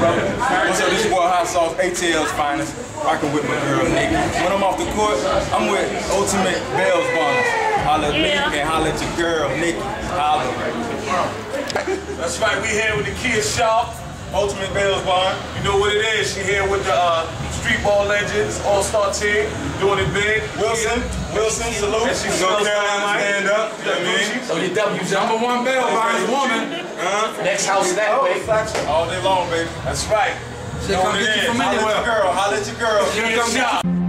brother? What's up? This your boy Hot Sauce, ATL's finest. Rocking with my girl Nikki. When I'm off the court, I'm with Ultimate BailBonds. Holla at me and holla at your girl Nikki. Holla. That's right, we here with the Kia Sharpe. Ultimate BailBond. You know what it is. She here with the uh, Street Ball Legends All-Star team, doing it big. Wilson, Wilson, salute. And she Go smells Carolina, stand up. You know what I mean? So your W's Number one bail bonds woman. Huh? Next house that oh, way. All day long, baby. That's right. Know come get you is. from Holla at your girl. Holla at your girl. Kia Sharpe.